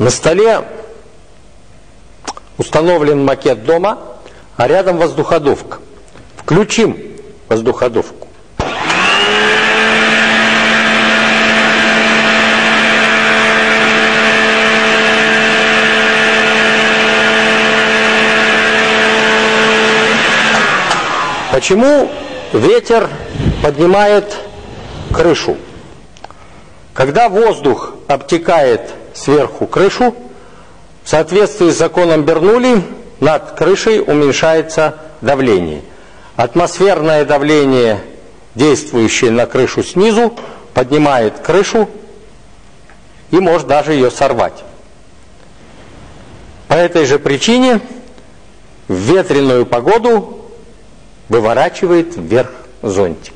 На столе установлен макет дома, а рядом воздуходувка. Включим воздуходувку. Почему ветер поднимает крышу? Когда воздух обтекает сверху крышу, в соответствии с законом Бернули над крышей уменьшается давление. Атмосферное давление, действующее на крышу снизу, поднимает крышу и может даже ее сорвать. По этой же причине в ветреную погоду выворачивает вверх зонтик.